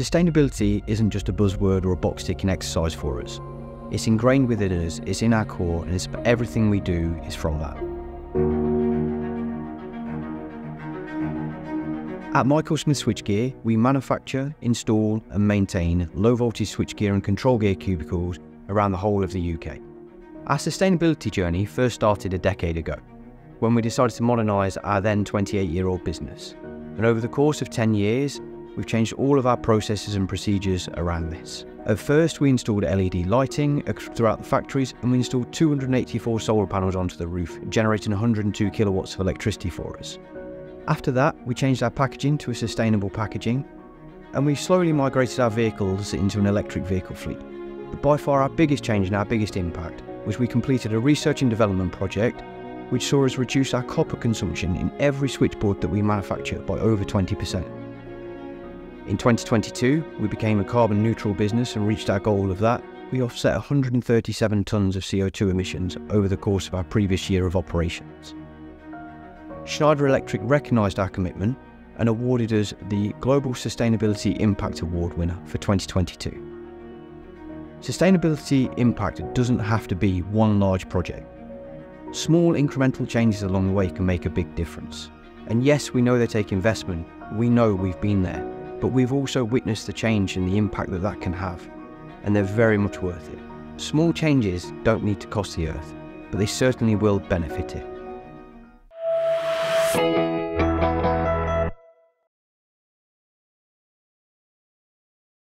Sustainability isn't just a buzzword or a box ticking exercise for us. It's ingrained within us, it's in our core, and it's everything we do is from that. At Michael Smith Switchgear, we manufacture, install, and maintain low voltage switchgear and control gear cubicles around the whole of the UK. Our sustainability journey first started a decade ago, when we decided to modernise our then 28 year old business. And over the course of 10 years, we've changed all of our processes and procedures around this. At first, we installed LED lighting throughout the factories and we installed 284 solar panels onto the roof, generating 102 kilowatts of electricity for us. After that, we changed our packaging to a sustainable packaging and we slowly migrated our vehicles into an electric vehicle fleet. But by far our biggest change and our biggest impact was we completed a research and development project which saw us reduce our copper consumption in every switchboard that we manufacture by over 20%. In 2022, we became a carbon neutral business and reached our goal of that. We offset 137 tonnes of CO2 emissions over the course of our previous year of operations. Schneider Electric recognised our commitment and awarded us the Global Sustainability Impact Award winner for 2022. Sustainability impact doesn't have to be one large project. Small incremental changes along the way can make a big difference. And yes, we know they take investment, we know we've been there, but we've also witnessed the change and the impact that that can have, and they're very much worth it. Small changes don't need to cost the earth, but they certainly will benefit it.